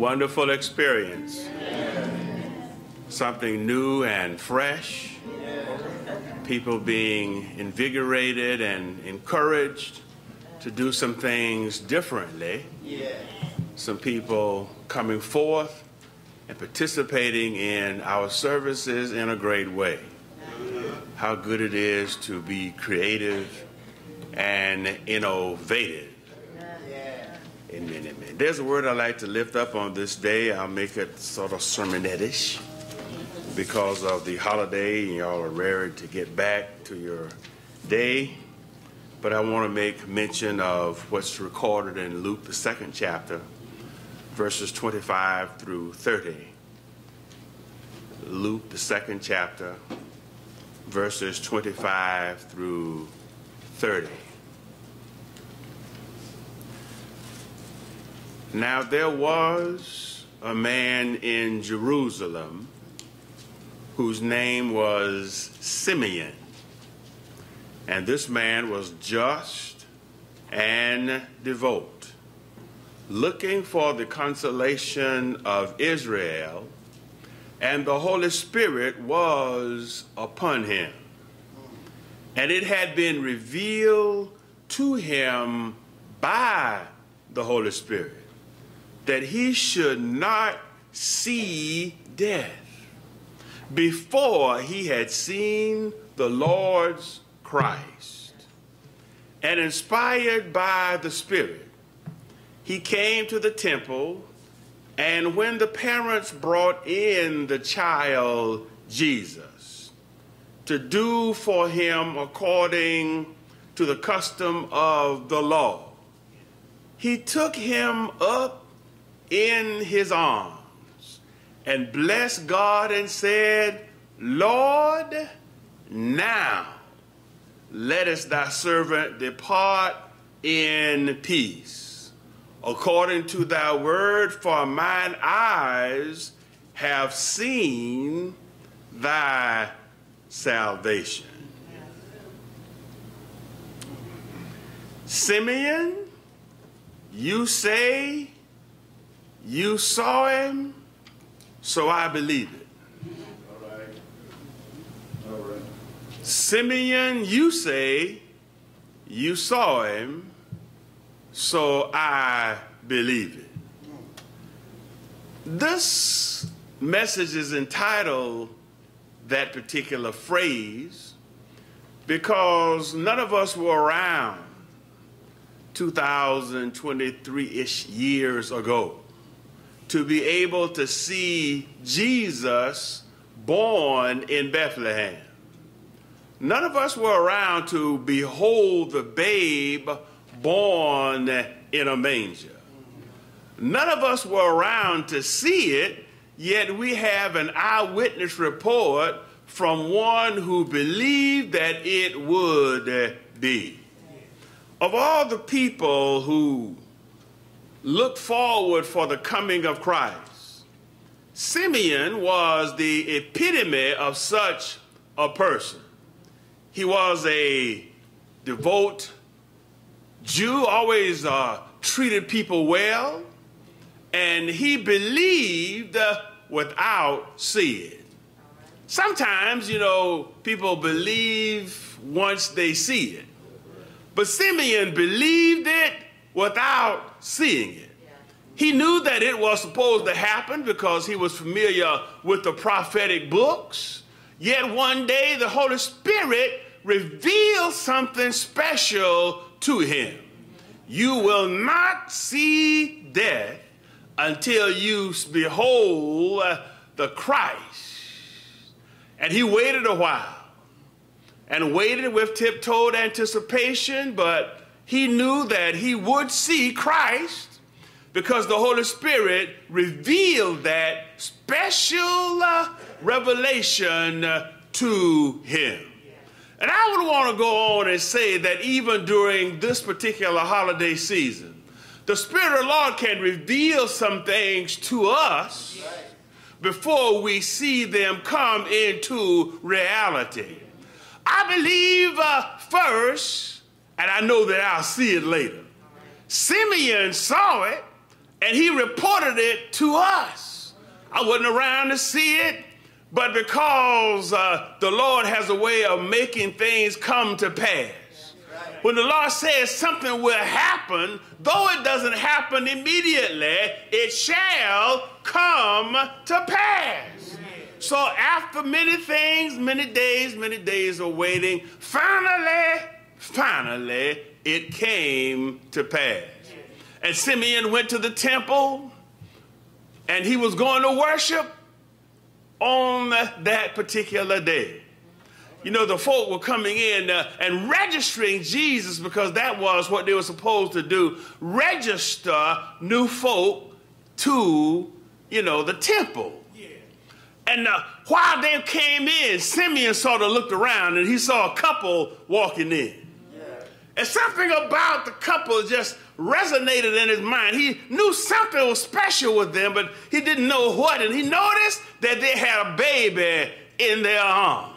Wonderful experience. Something new and fresh. People being invigorated and encouraged to do some things differently. Some people coming forth and participating in our services in a great way. How good it is to be creative and innovative. Amen, amen. There's a word I like to lift up on this day. I'll make it sort of sermonetish because of the holiday and y'all are ready to get back to your day. But I want to make mention of what's recorded in Luke, the second chapter, verses 25 through 30. Luke, the second chapter, verses 25 through 30. Now there was a man in Jerusalem whose name was Simeon. And this man was just and devout, looking for the consolation of Israel, and the Holy Spirit was upon him. And it had been revealed to him by the Holy Spirit that he should not see death before he had seen the Lord's Christ. And inspired by the Spirit, he came to the temple, and when the parents brought in the child Jesus to do for him according to the custom of the law, he took him up in his arms and blessed God and said, Lord, now lettest thy servant depart in peace, according to thy word, for mine eyes have seen thy salvation. Simeon, you say you saw him, so I believe it. All right. All right. Simeon, you say you saw him, so I believe it. This message is entitled that particular phrase because none of us were around 2023 ish years ago to be able to see Jesus born in Bethlehem. None of us were around to behold the babe born in a manger. None of us were around to see it, yet we have an eyewitness report from one who believed that it would be. Of all the people who looked forward for the coming of Christ, Simeon was the epitome of such a person. He was a devout Jew, always uh, treated people well, and he believed without seeing. Sometimes, you know, people believe once they see it. But Simeon believed it without seeing it. He knew that it was supposed to happen because he was familiar with the prophetic books. Yet one day the Holy Spirit revealed something special to him. You will not see death until you behold uh, the Christ. And he waited a while and waited with tiptoed anticipation, but he knew that he would see Christ because the Holy Spirit revealed that special uh, revelation uh, to him. And I would want to go on and say that even during this particular holiday season, the Spirit of the Lord can reveal some things to us before we see them come into reality. I believe uh, first, and I know that I'll see it later. Simeon saw it, and he reported it to us. I wasn't around to see it, but because uh, the Lord has a way of making things come to pass. When the Lord says something will happen, though it doesn't happen immediately, it shall come to pass. So after many things, many days, many days of waiting, finally, finally, it came to pass. And Simeon went to the temple and he was going to worship on that particular day. You know, the folk were coming in uh, and registering Jesus because that was what they were supposed to do register new folk to, you know, the temple. And uh, while they came in, Simeon sort of looked around and he saw a couple walking in. And something about the couple just resonated in his mind. He knew something was special with them, but he didn't know what. And he noticed that they had a baby in their arms.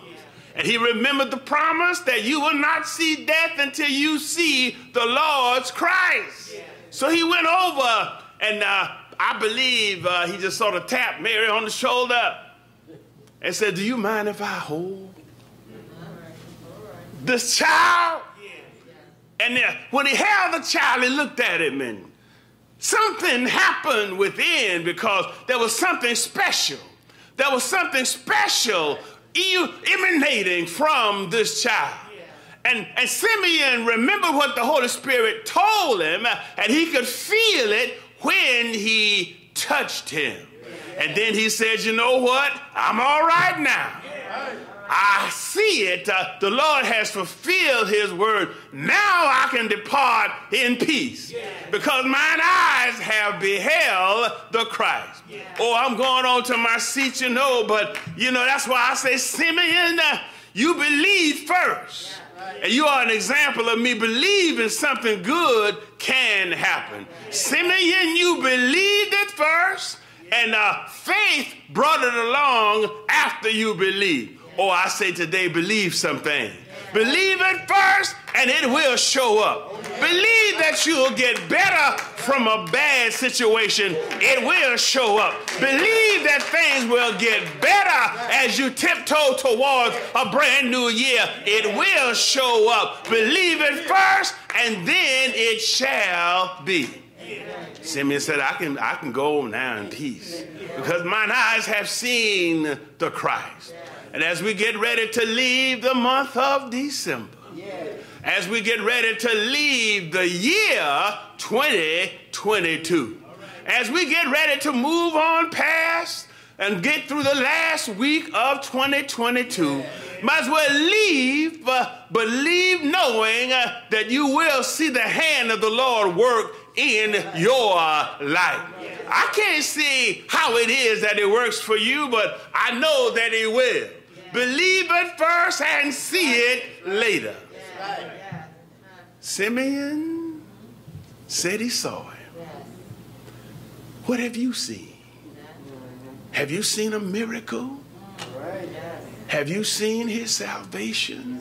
And he remembered the promise that you will not see death until you see the Lord's Christ. So he went over and uh, I believe uh, he just sort of tapped Mary on the shoulder and said, Do you mind if I hold this child? And uh, when he held the child, he looked at him and something happened within because there was something special. There was something special emanating from this child. And, and Simeon remembered what the Holy Spirit told him, and he could feel it when he touched him. And then he said, You know what? I'm all right now. I see it. Uh, the Lord has fulfilled his word. Now I can depart in peace because mine eyes have beheld the Christ. Oh, I'm going on to my seat, you know, but you know, that's why I say, Simeon, uh, you believe first. And you are an example of me believing something good can happen. Simeon, you believed it first, and uh, faith brought it along after you believed. Oh, I say today, believe something. Believe it first and it will show up. Believe that you'll get better from a bad situation. It will show up. Believe that things will get better as you tiptoe towards a brand new year. It will show up. Believe it first and then it shall be. Simeon said, I can, I can go now in peace because mine eyes have seen the Christ. And as we get ready to leave the month of December, as we get ready to leave the year 2022, as we get ready to move on past and get through the last week of 2022, might as well leave, uh, but leave knowing uh, that you will see the hand of the Lord work in your life. I can't see how it is that it works for you, but I know that it will. Believe it first and see it later. Simeon said he saw him. What have you seen? Have you seen a miracle? Have you seen his salvation?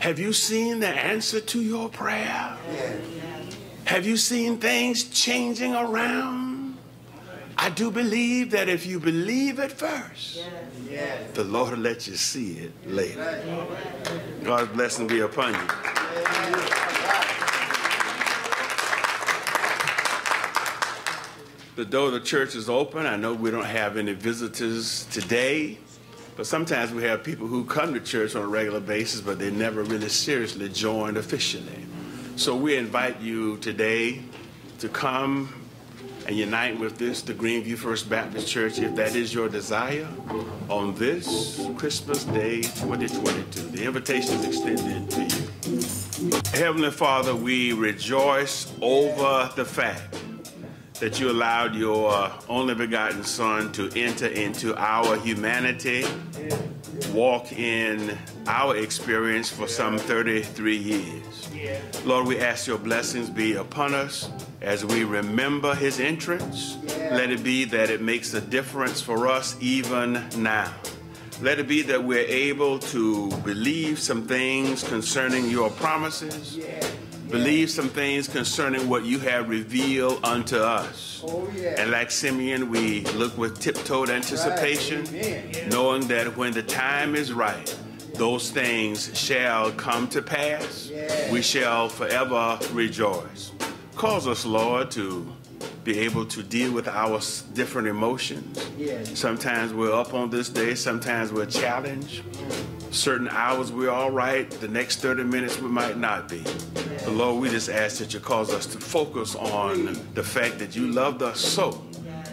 Have you seen the answer to your prayer? Have you seen things changing around? I do believe that if you believe it first, yes. the Lord will let you see it later. God's blessing be upon you. The door of the church is open. I know we don't have any visitors today, but sometimes we have people who come to church on a regular basis, but they never really seriously joined officially. So we invite you today to come and unite with this, the Greenview First Baptist Church, if that is your desire, on this Christmas Day 2022. The invitation is extended to you. Heavenly Father, we rejoice over the fact that you allowed your only begotten Son to enter into our humanity, walk in our experience for some 33 years. Lord, we ask your blessings be upon us as we remember his entrance. Let it be that it makes a difference for us even now. Let it be that we're able to believe some things concerning your promises believe some things concerning what you have revealed unto us. Oh, yeah. And like Simeon, we look with tiptoed anticipation, Amen. knowing that when the time is right, those things shall come to pass. Yeah. We shall forever rejoice. Cause us, Lord, to be able to deal with our different emotions. Yes. Sometimes we're up on this day, sometimes we're challenged. Certain hours we're all right, the next 30 minutes we might not be. But Lord, we just ask that you cause us to focus on the fact that you loved us so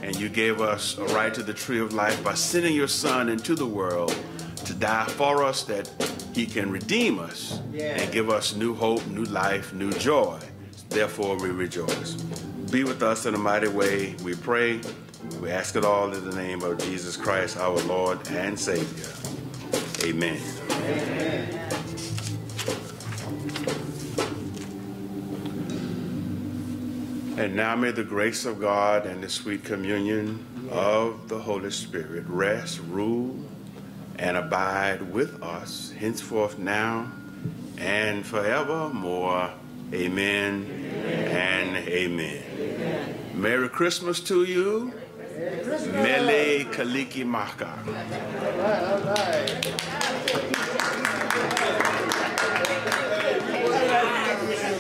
and you gave us a right to the tree of life by sending your son into the world to die for us that he can redeem us and give us new hope, new life, new joy. Therefore we rejoice. Be with us in a mighty way, we pray. We ask it all in the name of Jesus Christ, our Lord and Savior. Amen. And now may the grace of God and the sweet communion of the Holy Spirit rest, rule, and abide with us henceforth now and forevermore. Amen, and amen. Merry Christmas to you. Mele Kalikimaka.